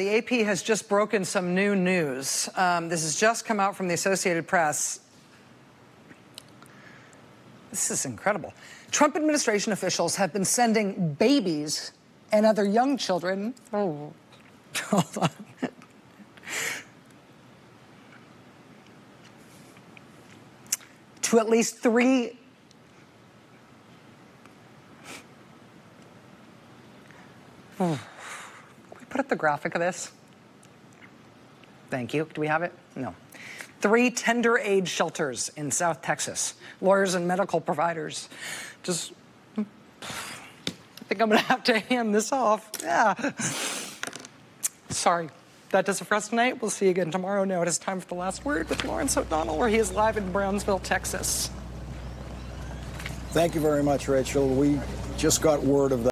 The AP has just broken some new news. Um, this has just come out from the Associated Press. This is incredible. Trump administration officials have been sending babies and other young children. Oh, hold on. to at least three Can we put up the graphic of this? Thank you. Do we have it? No. Three tender age shelters in South Texas. Lawyers and medical providers. Just, I think I'm going to have to hand this off. Yeah. Sorry. That does it for us tonight. We'll see you again tomorrow. Now it is time for the last word with Lawrence O'Donnell, where he is live in Brownsville, Texas. Thank you very much, Rachel. We just got word of that.